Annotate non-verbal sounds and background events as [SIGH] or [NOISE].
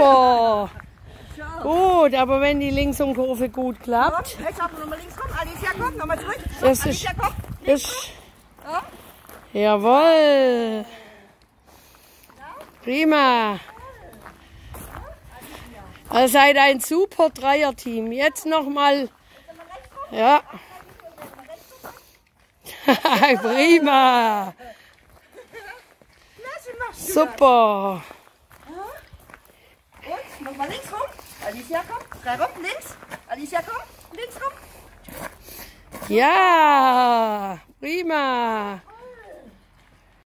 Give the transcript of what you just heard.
Super. Gut, aber wenn die Linksumkurve gut klappt, Komm, rechts ab, nochmal links rum. Alicia, komm, nochmal zurück. das ist, Alicia, komm. ist, jawohl. Prima. Ihr seid ein super Dreierteam. Jetzt nochmal, ja. [LAUGHS] Prima. Super. Nochmal links rum. Alicia, komm. Drei rum, links. Alicia, komm. Links rum. Ja, prima.